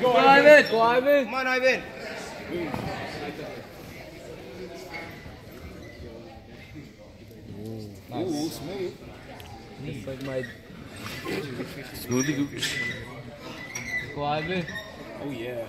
Go, Ivan. Go, Ivan. Come on, Ivan. Ooh, smooth. It's like my Smoothie gooch. go, Ivan. Oh, yeah.